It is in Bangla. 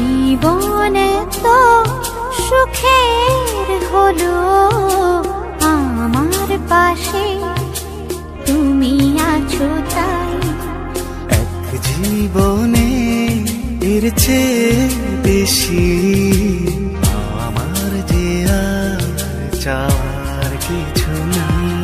জীবনে তো সুখের হলো আমার পাশে। তুমি আছো তাই। এক জীবনে এর চেয়ে বেশি আমার যে আর চাওয়ার কিছু নাই।